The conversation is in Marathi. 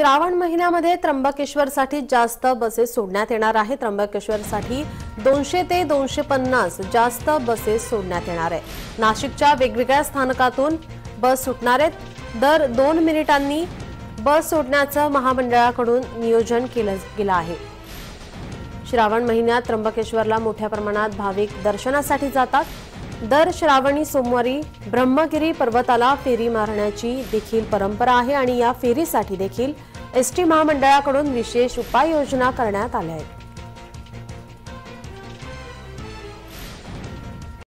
श्रावण महिन्यामध्ये त्र्यंबकेश्वरसाठी जास्त बसेस सोडण्यात येणार आहे त्र्यंबकेश्वरसाठी दोनशे ते दोनशे पन्नास जास्त बसेस सोडण्यात येणार आहे नाशिकच्या वेगवेगळ्या स्थानकातून बस सुटणार आहेत. दर दोन मिनिटांनी बस सोडण्याचं महामंडळाकडून नियोजन केलं गेलं आहे. श्रावण महिन्यात त्र्यंबकेश्वरला मोठ्या प्रमाणात भाविक दर्शनासाठी जातात. दर श्रावणी सोमवारी ब्रह्मगिरी पर्वताला फेरी मारण्याची देखील परंपरा आहे आणि या फेरीसाठी देखील एसटी महामंडळाकडून विशेष उपाययोजना करण्यात आल्या आहेत.